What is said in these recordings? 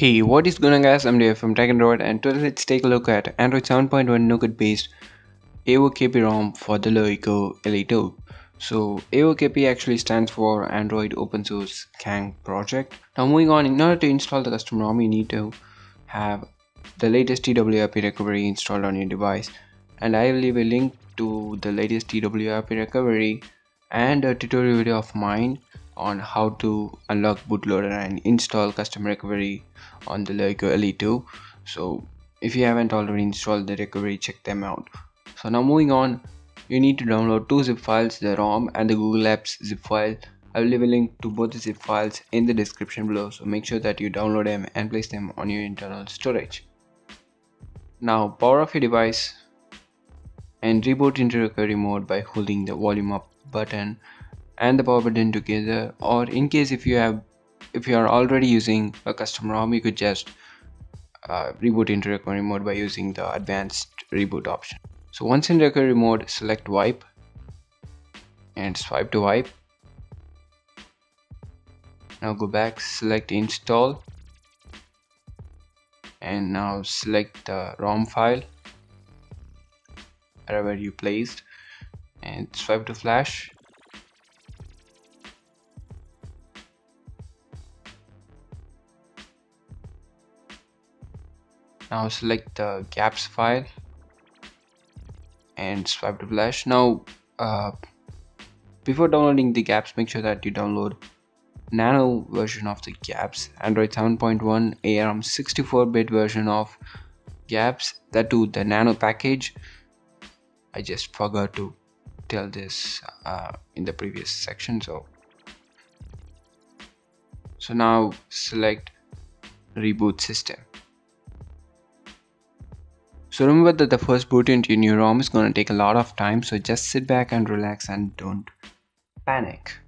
Hey, what is going on guys? I'm Dave from Tech Android and today let's take a look at Android 7.1 Nougat based AOKP ROM for the LeEco LE2. So AOKP actually stands for Android Open Source Kang project. Now moving on, in order to install the custom ROM you need to have the latest TWRP recovery installed on your device and I will leave a link to the latest TWRP recovery and a tutorial video of mine on how to unlock bootloader and install custom recovery on the LeEco LE2 so if you haven't already installed the recovery check them out. So now moving on you need to download two zip files the ROM and the Google Apps zip file. I will leave a link to both the zip files in the description below so make sure that you download them and place them on your internal storage. Now power off your device and reboot into recovery mode by holding the volume up button and the power button together or in case if you have if you are already using a custom ROM you could just uh, reboot into recovery mode by using the advanced reboot option. So once in recovery mode select wipe and swipe to wipe. Now go back select install and now select the ROM file wherever you placed and swipe to flash now select the GApps file and swipe to flash. Now uh, before downloading the GApps make sure that you download nano version of the GApps. Android 7.1 arm 64-bit version of GApps that too the nano package. I just forgot to tell this uh, in the previous section so. So now select reboot system so remember that the first boot into your new ROM is going to take a lot of time so just sit back and relax and don't panic.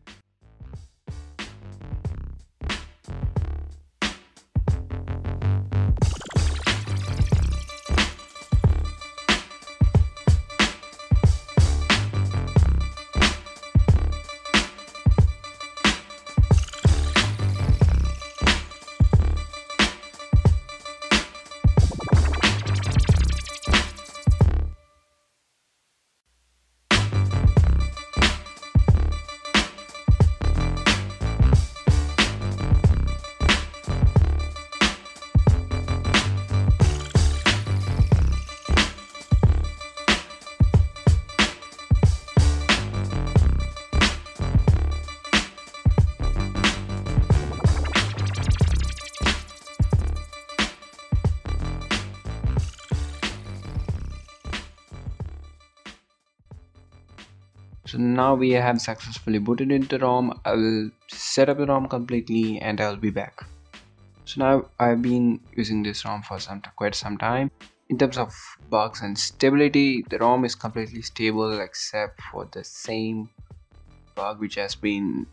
So now we have successfully booted into ROM. I will set up the ROM completely and I'll be back. So now I've been using this ROM for some quite some time. In terms of bugs and stability the ROM is completely stable except for the same bug which has been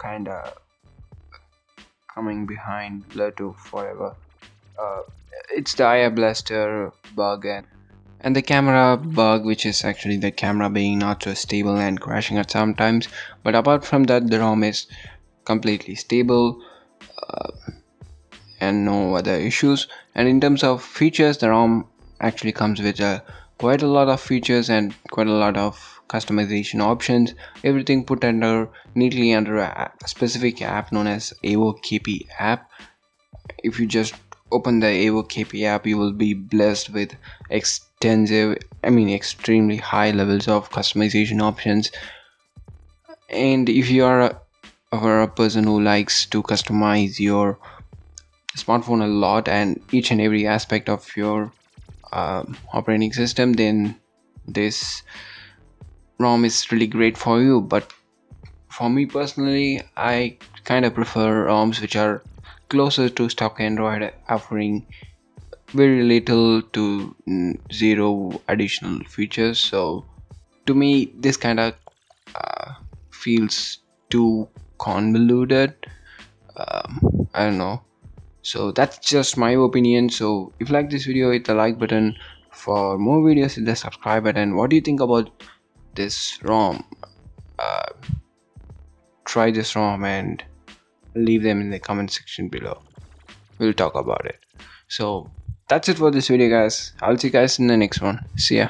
kinda coming behind Blur 2 forever. Uh, it's the IR blaster bug and and the camera bug which is actually the camera being not so stable and crashing at sometimes but apart from that the ROM is completely stable uh, and no other issues. And in terms of features the ROM actually comes with a quite a lot of features and quite a lot of customization options. Everything put under neatly under a specific app known as AOKP app. If you just open the AOKP app you will be blessed with extensive I mean extremely high levels of customization options. And if you are a, a person who likes to customize your smartphone a lot and each and every aspect of your uh, operating system then this ROM is really great for you. But for me personally I kind of prefer ROMs which are closer to stock Android offering very little to zero additional features. So to me this kind of uh, feels too convoluted. Um, I don't know. So that's just my opinion. So if you like this video hit the like button. For more videos hit the subscribe button. What do you think about this ROM? Uh, try this ROM and leave them in the comment section below. We'll talk about it. So that's it for this video guys. I'll see you guys in the next one. See ya